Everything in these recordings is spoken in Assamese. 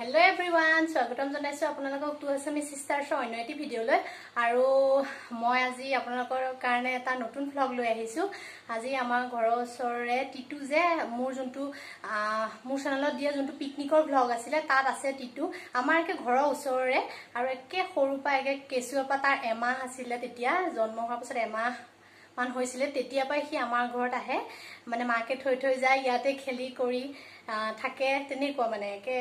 হেল্ল' এভৰিৱান স্বাগতম জনাইছোঁ আপোনালোকক টু আছামি ছিষ্টাৰ্ছৰ অন্য এটি ভিডিঅ'লৈ। আৰু মই আজি আপোনালোকৰ কাৰণে এটা নতুন ভ্লগ লৈ আহিছোঁ। আজি আমাৰ ঘৰৰ ওচৰৰে টিটু যে মোৰ যোনটো মোৰ চেনেলত দিয়া যোনটো পিকনিকৰ ভ্লগ আছিলে তাত আছে টিটু। আমাৰ একে ঘৰৰ ওচৰৰে আৰু একে সৰুৰ পৰা একে কেঁচুৱাৰ পৰা তাৰ এমাহ আছিলে তেতিয়া জন্ম হোৱাৰ পাছত এমাহ মান হৈছিলে তেতিয়াৰ পৰাই সি আমাৰ ঘৰত আহে। মানে মাকে থৈ থৈ যায় ইয়াতে খেলি কৰি থাকে তেনেকুৱা মানে। একে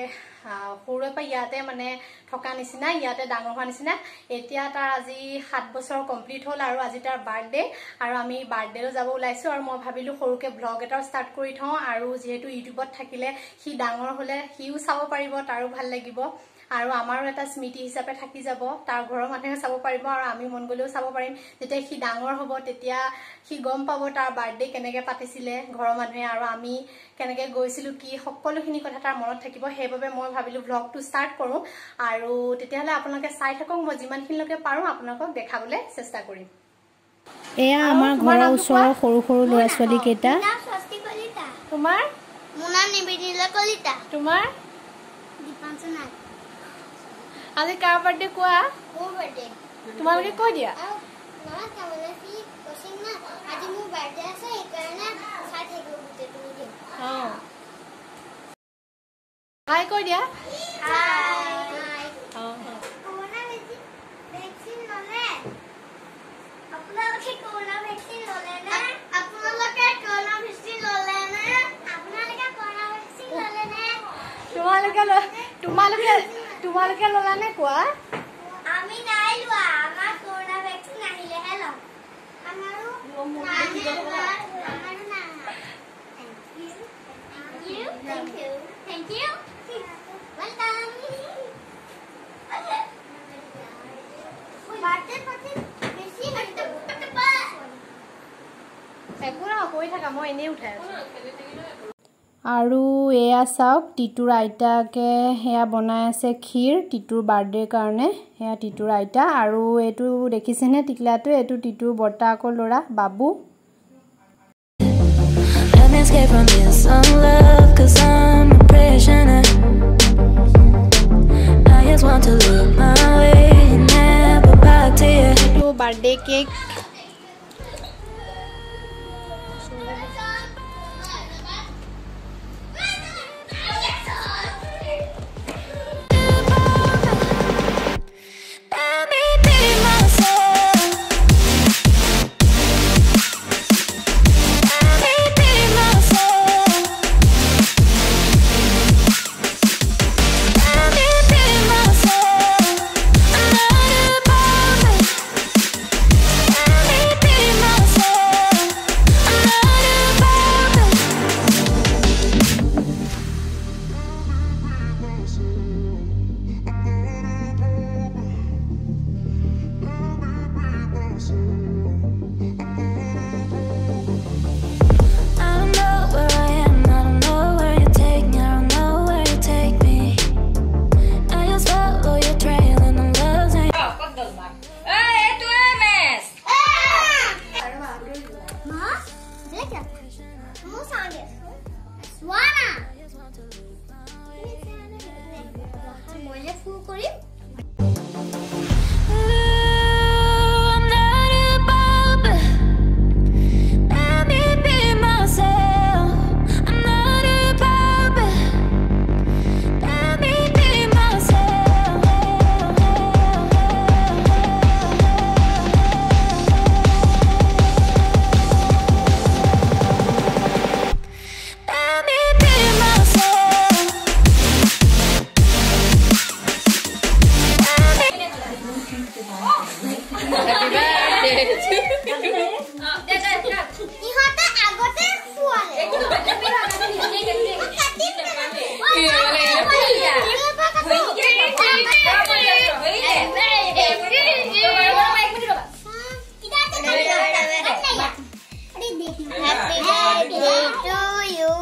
সৰুৰে পৰা ইয়াতে মানে থকা নিচিনা ইয়াতে ডাঙৰ হোৱা নিচিনা। এতিয়া তাৰ আজি সাত বছৰ কমপ্লিট হ'ল আৰু আজি তাৰ বাৰ্থডে। আৰু আমি বাৰ্থডেলৈ যাব ওলাইছোঁ আৰু মই ভাবিলোঁ সৰুকৈ ভ্লগ এটাও ষ্টাৰ্ট কৰি থওঁ। আৰু যিহেতু ইউটিউবত থাকিলে সি ডাঙৰ হ'লে সিও চাব পাৰিব তাৰো ভাল লাগিব। আৰু আমাৰো এটা স্মৃতি হিচাপে থাকি যাব। তাৰ ঘৰৰ মানুহে চাব পাৰিব আৰু আমি মন গ'লেও চাব পাৰিম। যেতিয়া সি ডাঙৰ হ'ব তেতিয়া সি গম পাব তাৰ বাৰ্থডে কেনেকৈ পাতিছিলে ঘৰৰ মানুহে আৰু আমি কেনেকৈ গৈছিলোঁ কি সকলোখিনি কথা তাৰ মনত থাকিব। সেইবাবে মই ভাবিলোঁ ভ্লগটো ষ্টাৰ্ট কৰোঁ। আৰু তেতিয়াহ'লে আপোনালোকে চাই থাকক মই যিমানখিনিলৈকে পাৰোঁ আপোনালোকক দেখাবলৈ চেষ্টা কৰিম। এয়া আমাৰ ঘৰৰ ওচৰৰ সৰু সৰু ল'ৰা ছোৱালী কেইটা। তোমাৰ? মুনা নিবেদিলা কলিতা। তোমাৰ? দীপাঞ্চনা আজি কাৰ বাৰ্থডে কোৱা তোমালোকে কৈ দিয়া হাই কৈ দিয়া তোমালোকে তোমালোকে তোমালোকে ল'লানে কোৱা? আমি নাই লোৱা আমাৰ কৰোণা ভেকচিন আহিলেহে ল'ম। একো নহয় কৈ থাকা মই এনেই উঠাই আছোঁ। আৰু এয়া চাওক টিটুৰ আইতাকে সেয়া বনাই আছে ক্ষীৰ টিটুৰ বাৰ্থডেৰ কাৰণে। সেয়া টিটুৰ আইতা। আৰু এইটো দেখিছেনে টিকলাটো? এইটো টিটুৰ বৰ্তাকৰ ল'ৰা বাবু। birthday to you.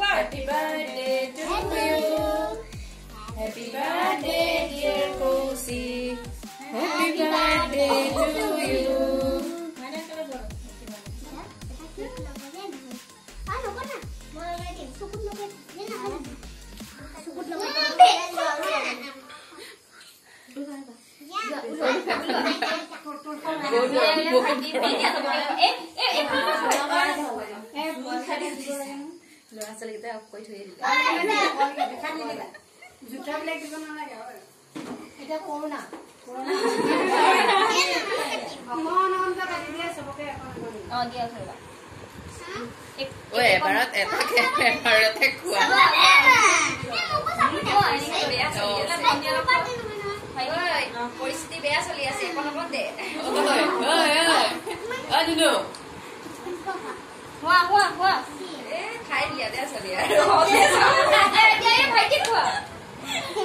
Happy birthday to you. Happy birthday dear Kosi. Happy birthday to you. Bukan, bukan. Eh, eh, eh, ল'ৰা ছোৱালীকেইটাই অফ কৰি থৈ দিলে এতিয়া কৰো না অ দিয়া থৈ ঐ এবাৰত এটাকে এবাৰতে খোৱা পৰিস্থিতি বেয়া চলি আছে এখন অকণ দে খোৱা খোৱা খোৱা এ খাই দিয়া দে চলি ভাইটিক খোৱা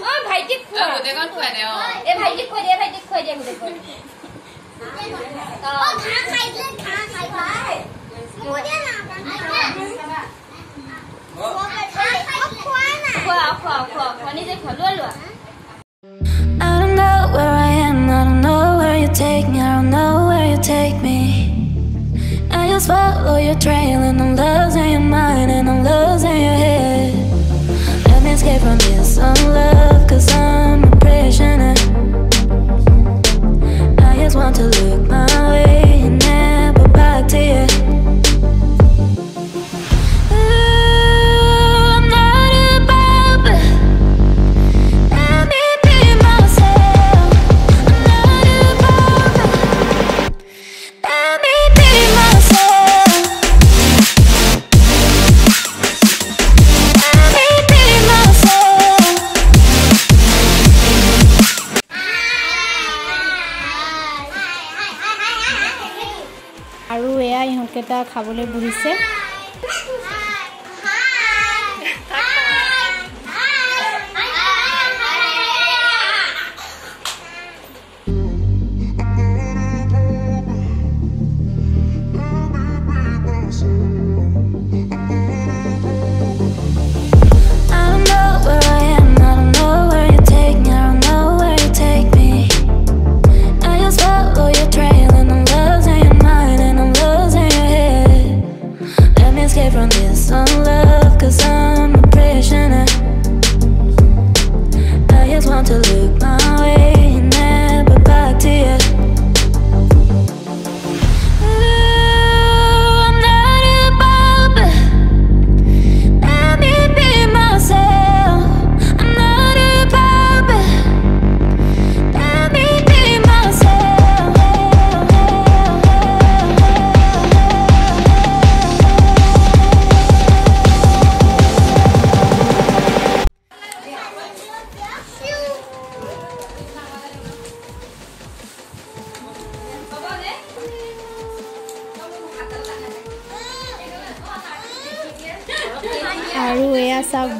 অ ভাইটিক খোৱা গোটেইখন খোৱা দে অ এই ভাইটিক খুৱাই দিয়া ভাইটিক খুৱাই দিয়া গোটেইখন খোৱা খোৱা খোৱা খোৱা নিজে খোৱা লোৱা লোৱা I don't know where I am, I don't know where you take me, I don't know where you take me. Just follow your trail and I'm losing your mind and I'm losing ইহঁতকেইটা খাবলৈ বহিছে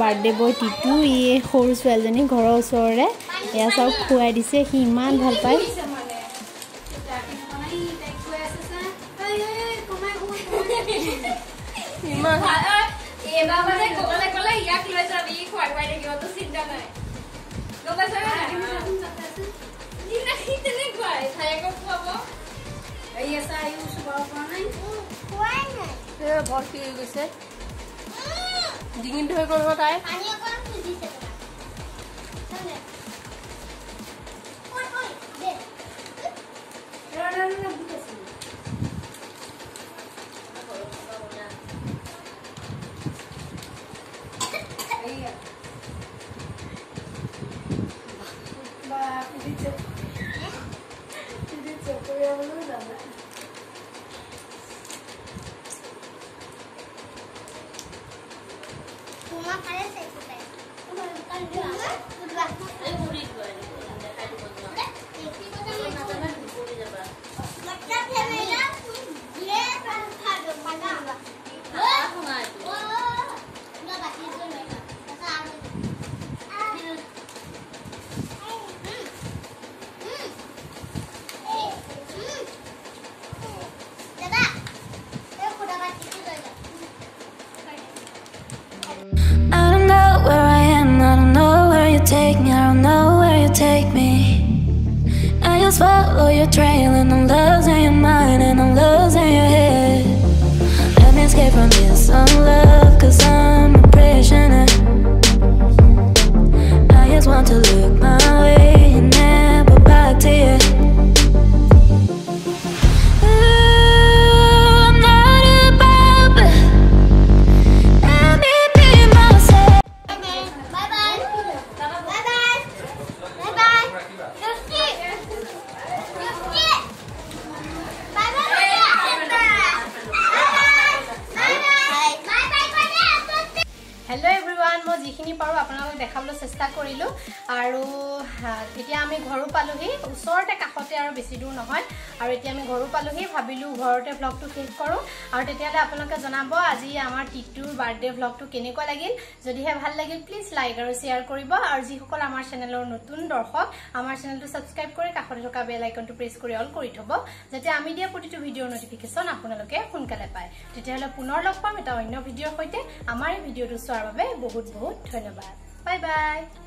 বাৰ্থডে বয় টিটু ই সৰু ছোৱালীজনী ঘৰৰ ওচৰৰে। এয়া চাওক খুৱাই দিছে সি ইমান ভাল পায়। ভৰ্তি হৈ গৈছে। ডিঙিত ধৰি কৰিব তাই? Take me, I don't know where you take me. I just follow your trail and I'm losing your mind and I'm losing your head. Let me escape from this unlove, cause I'm কৰিলোঁ আৰু এতিয়া আমি ঘৰো পালোহি। ওচৰতে কাষতে আৰু বেছি দূৰ নহয়। আৰু এতিয়া আমি ঘৰো পালোহি। ভাবিলোঁ ঘৰতে ভ্লগটো শেষ কৰোঁ। আৰু তেতিয়াহ'লে আপোনালোকে জনাব আজি আমাৰ টিটুৰ বাৰ্থডে ভ্লগটো কেনেকুৱা লাগিল। যদিহে ভাল লাগিল প্লিজ লাইক আৰু শ্বেয়াৰ কৰিব। আৰু যিসকল আমাৰ চেনেলৰ নতুন দৰ্শক আমাৰ চেনেলটো ছাবস্ক্ৰাইব কৰি কাষতে থকা বেল আইকনটো প্ৰেছ কৰি অল কৰি থ'ব। যাতে আমি দিয়া প্ৰতিটো ভিডিঅ'ৰ নটিফিকেশ্যন আপোনালোকে সোনকালে পায়। তেতিয়াহ'লে পুনৰ লগ পাম এটা অন্য ভিডিঅ'ৰ সৈতে। আমাৰ এই ভিডিঅ'টো চোৱাৰ বাবে বহুত বহুত ধন্যবাদ। Bye-bye!